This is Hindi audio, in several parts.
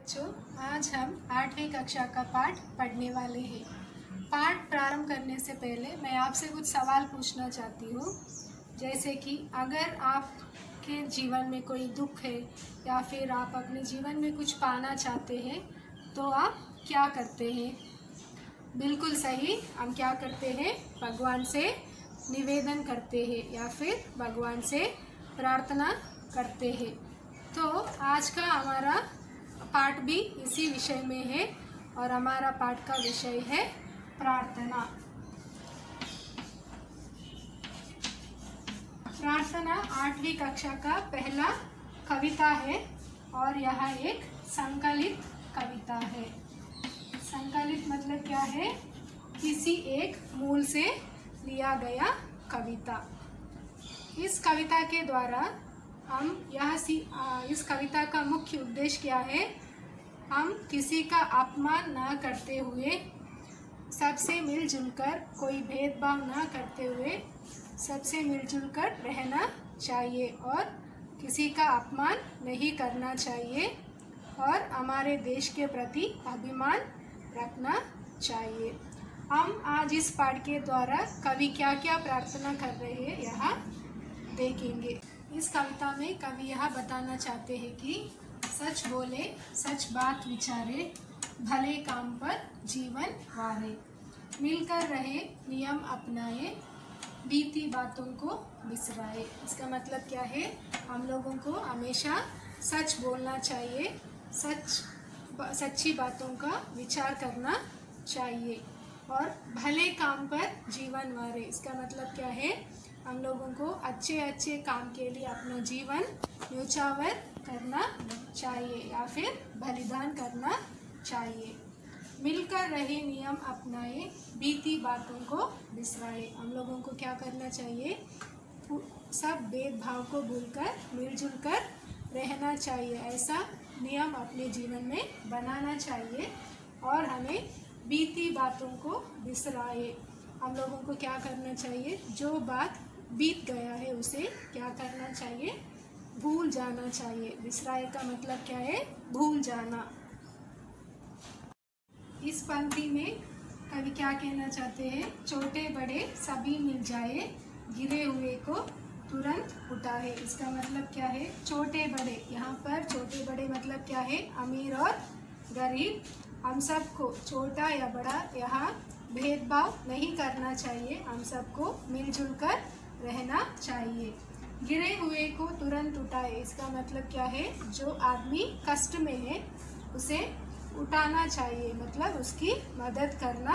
बच्चों, आज हम आठवीं कक्षा का पाठ पढ़ने वाले हैं। पाठ प्रारंभ करने से पहले मैं आपसे कुछ सवाल पूछना चाहती हूँ। जैसे कि अगर आपके जीवन में कोई दुख है या फिर आप अपने जीवन में कुछ पाना चाहते हैं तो आप क्या करते हैं? बिल्कुल सही, हम क्या करते हैं? भगवान से निवेदन करते हैं या फिर भगवान से प्रार्थना करते हैं। तो आज का हमारा पाठ भी इसी विषय में है और हमारा पाठ का विषय है प्रार्थना। प्रार्थना आठवीं कक्षा का पहला कविता है और यह एक संकलित कविता है। संकलित मतलब क्या है? किसी एक मूल से लिया गया कविता। इस कविता के द्वारा हम यह सी इस कविता का मुख्य उद्देश्य क्या है? हम किसी का अपमान ना करते हुए, सबसे मिलजुल कर कोई भेदभाव ना करते हुए, सबसे मिलजुल कर रहना चाहिए और किसी का अपमान नहीं करना चाहिए और हमारे देश के प्रति अभिमान रखना चाहिए। हम आज इस पाठ के द्वारा कवि क्या क्या प्रार्थना कर रहे हैं, यहाँ देखेंगे। इस कविता में कवि यह बताना चाहते हैं कि सच बोले, सच बात विचारे, भले काम पर जीवन वारे। मिलकर रहे, नियम अपनाए, बीती बातों को बिसराए। इसका मतलब क्या है? हम लोगों को हमेशा सच बोलना चाहिए, सच सच्ची बातों का विचार करना चाहिए और भले काम पर जीवन वारे। इसका मतलब क्या है? हम लोगों को अच्छे अच्छे काम के लिए अपना जीवन न्यौछावर करना चाहिए या फिर बलिदान करना चाहिए। मिलकर रहे नियम अपनाए, बीती बातों को बिसराए। हम लोगों को क्या करना चाहिए? सब भेदभाव को भूलकर मिलजुल कर रहना चाहिए। ऐसा नियम अपने जीवन में बनाना चाहिए और हमें बीती बातों को बिसराए। हम लोगों को क्या करना चाहिए? जो बात बीत गया है उसे। क्या करना चाहिए? भूल जाना चाहिए। बिसराए का मतलब क्या है? भूल जाना। इस पंक्ति में कवि क्या कहना चाहते हैं? छोटे बड़े सभी मिल जाए, गिरे हुए को तुरंत उठाए। इसका मतलब क्या है? छोटे बड़े। यहाँ पर छोटे बड़े मतलब क्या है? अमीर और गरीब। हम सबको छोटा या बड़ा, यहाँ भेदभाव नहीं करना चाहिए। हम सबको मिलजुल कर रहना चाहिए। गिरे हुए को तुरंत उठाए। इसका मतलब क्या है? जो आदमी कष्ट में है उसे उठाना चाहिए। मतलब उसकी मदद करना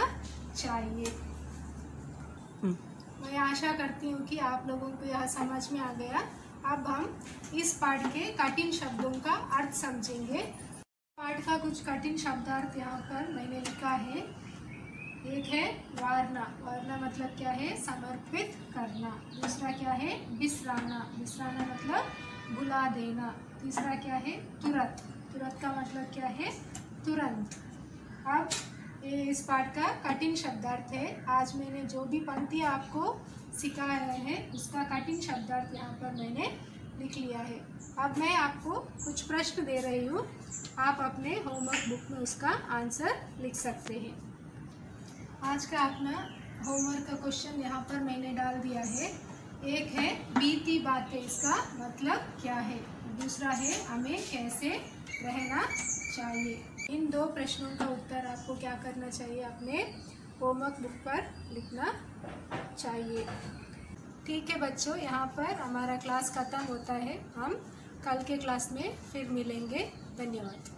चाहिए। मैं आशा करती हूँ कि आप लोगों को यह समझ में आ गया। अब हम इस पाठ के कठिन शब्दों का अर्थ समझेंगे। पाठ का कुछ कठिन शब्दार्थ यहाँ पर मैंने लिखा है। एक है वारना। वारना मतलब क्या है? समर्पित करना। दूसरा क्या है? बिसराना बिसराना मतलब बुला देना। तीसरा क्या है? तुरंत। तुरंत का मतलब क्या है? तुरंत। अब ये इस पाठ का कठिन शब्दार्थ है। आज मैंने जो भी पंक्ति आपको सिखाया है, उसका कठिन शब्दार्थ यहाँ पर मैंने लिख लिया है। अब मैं आपको कुछ प्रश्न दे रही हूँ। आप अपने होमवर्क बुक में उसका आंसर लिख सकते हैं। आज का अपना होमवर्क का क्वेश्चन यहाँ पर मैंने डाल दिया है। एक है, बीती बातें, इसका मतलब क्या है? दूसरा है, हमें कैसे रहना चाहिए? इन दो प्रश्नों का उत्तर आपको क्या करना चाहिए? अपने होमवर्क बुक पर लिखना चाहिए। ठीक है बच्चों, यहाँ पर हमारा क्लास ख़त्म होता है। हम कल के क्लास में फिर मिलेंगे। धन्यवाद।